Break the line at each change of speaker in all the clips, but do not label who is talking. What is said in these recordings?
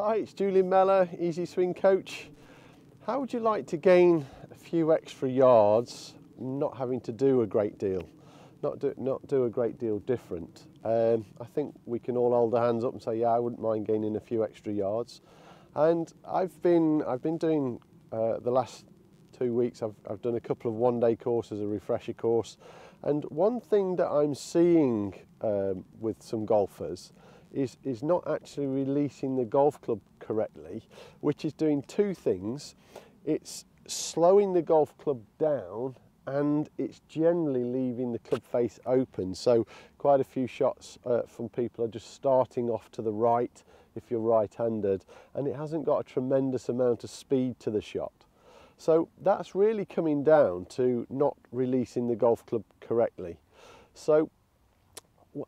Hi, it's Julian Mellor, Easy Swing Coach. How would you like to gain a few extra yards, not having to do a great deal, not do, not do a great deal different? Um, I think we can all hold our hands up and say, yeah, I wouldn't mind gaining a few extra yards. And I've been, I've been doing uh, the last two weeks, I've, I've done a couple of one-day courses, a refresher course, and one thing that I'm seeing um, with some golfers is, is not actually releasing the golf club correctly, which is doing two things. It's slowing the golf club down and it's generally leaving the club face open. So quite a few shots uh, from people are just starting off to the right if you're right-handed and it hasn't got a tremendous amount of speed to the shot. So that's really coming down to not releasing the golf club correctly. So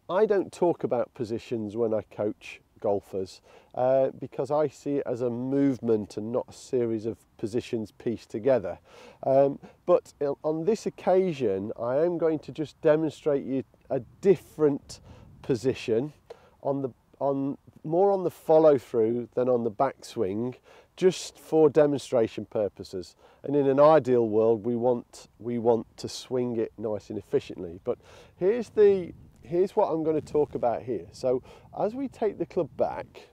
I don't talk about positions when I coach golfers uh, because I see it as a movement and not a series of positions pieced together. Um, but on this occasion, I am going to just demonstrate you a different position on the on more on the follow through than on the backswing just for demonstration purposes and in an ideal world we want we want to swing it nice and efficiently but here's the here's what I'm going to talk about here. So as we take the club back,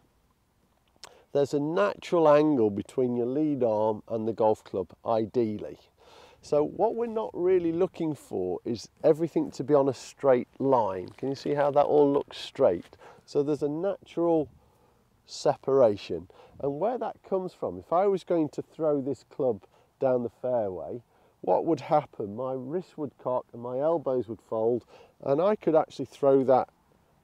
there's a natural angle between your lead arm and the golf club, ideally. So what we're not really looking for is everything to be on a straight line. Can you see how that all looks straight? So there's a natural separation. And where that comes from, if I was going to throw this club down the fairway, what would happen? My wrist would cock and my elbows would fold and I could actually throw that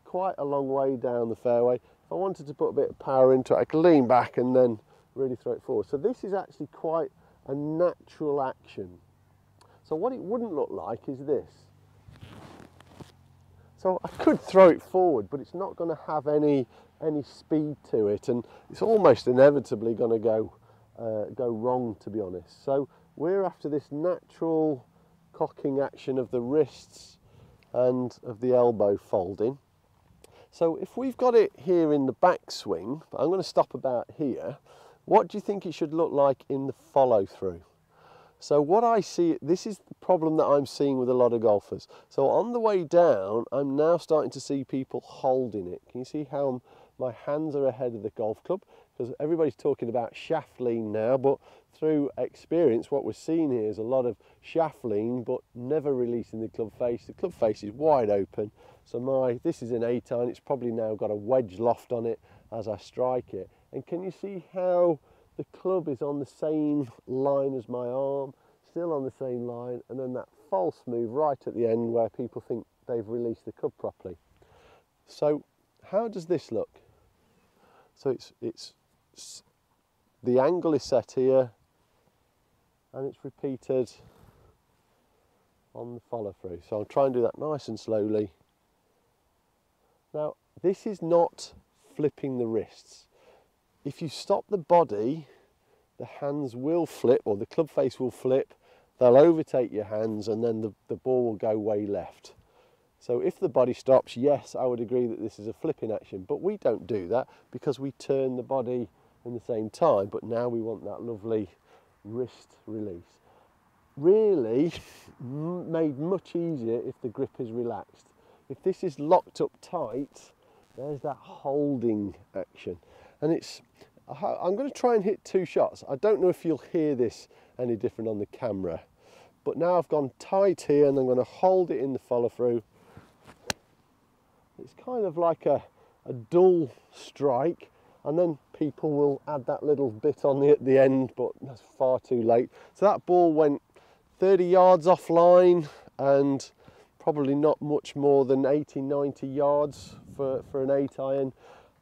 quite a long way down the fairway. If I wanted to put a bit of power into it, I could lean back and then really throw it forward. So this is actually quite a natural action. So what it wouldn't look like is this. So I could throw it forward, but it's not going to have any any speed to it, and it's almost inevitably going to go uh, go wrong, to be honest. So we're after this natural cocking action of the wrists and of the elbow folding. So if we've got it here in the backswing, I'm going to stop about here, what do you think it should look like in the follow through? So what I see, this is the problem that I'm seeing with a lot of golfers. So on the way down, I'm now starting to see people holding it. Can you see how my hands are ahead of the golf club? Because everybody's talking about shaft lean now, but through experience, what we're seeing here is a lot of shaft lean, but never releasing the club face. The club face is wide open. So my, this is an 8 iron, it's probably now got a wedge loft on it as I strike it. And can you see how the club is on the same line as my arm, still on the same line, and then that false move right at the end where people think they've released the club properly. So how does this look? So it's, it's the angle is set here and it's repeated on the follow through. So I'll try and do that nice and slowly. Now, this is not flipping the wrists. If you stop the body, the hands will flip or the club face will flip. They'll overtake your hands and then the, the ball will go way left. So if the body stops, yes, I would agree that this is a flipping action, but we don't do that because we turn the body in the same time, but now we want that lovely wrist release. Really made much easier if the grip is relaxed. If this is locked up tight, there's that holding action. And it's, I'm going to try and hit two shots. I don't know if you'll hear this any different on the camera, but now I've gone tight here and I'm going to hold it in the follow through. It's kind of like a, a dull strike and then people will add that little bit on the, at the end but that's far too late. So that ball went 30 yards offline and probably not much more than 80 90 yards for, for an 8 iron.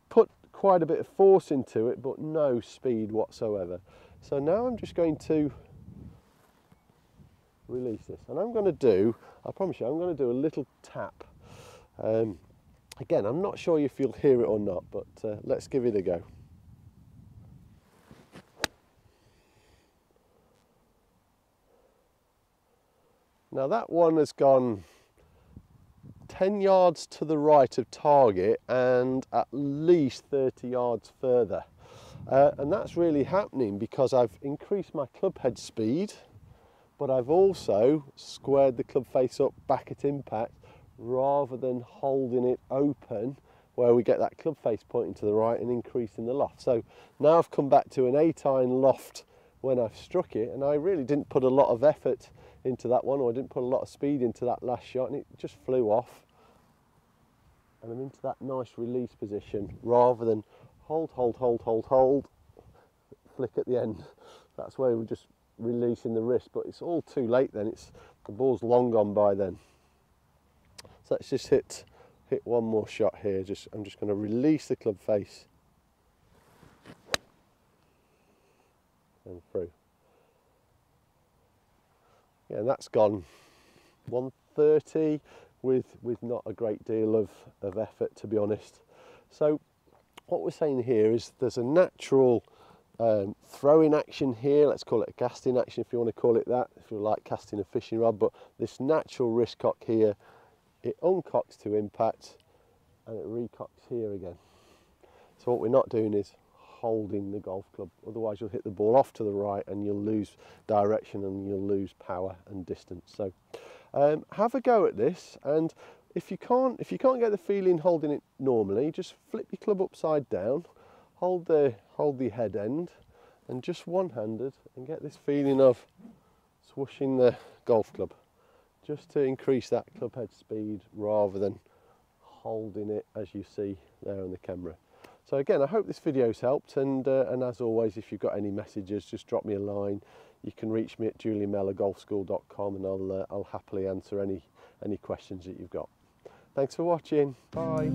Put quite a bit of force into it but no speed whatsoever. So now I'm just going to release this. And I'm going to do I promise you I'm going to do a little tap. Um, Again, I'm not sure if you'll hear it or not, but uh, let's give it a go. Now that one has gone 10 yards to the right of target and at least 30 yards further. Uh, and that's really happening because I've increased my club head speed, but I've also squared the club face up back at impact rather than holding it open where we get that club face pointing to the right and increasing the loft. So now I've come back to an 8 iron loft when I've struck it and I really didn't put a lot of effort into that one or I didn't put a lot of speed into that last shot and it just flew off and I'm into that nice release position rather than hold, hold, hold, hold, hold, flick at the end. That's where we're just releasing the wrist, but it's all too late then. It's the ball's long gone by then. Let's just hit hit one more shot here. Just I'm just going to release the club face and through. Yeah, and that's gone 130 with with not a great deal of, of effort to be honest. So what we're saying here is there's a natural um, throwing action here, let's call it a casting action if you want to call it that, if you like casting a fishing rod, but this natural wrist cock here it uncocks to impact and it recocks here again. So what we're not doing is holding the golf club, otherwise you'll hit the ball off to the right and you'll lose direction and you'll lose power and distance. So um, have a go at this and if you can't if you can't get the feeling holding it normally, just flip your club upside down, hold the hold the head end and just one-handed and get this feeling of swooshing the golf club just to increase that club head speed rather than holding it as you see there on the camera. So again, I hope this video's helped and, uh, and as always, if you've got any messages, just drop me a line. You can reach me at julianmellorgolfschool.com and I'll, uh, I'll happily answer any, any questions that you've got. Thanks for watching. Bye.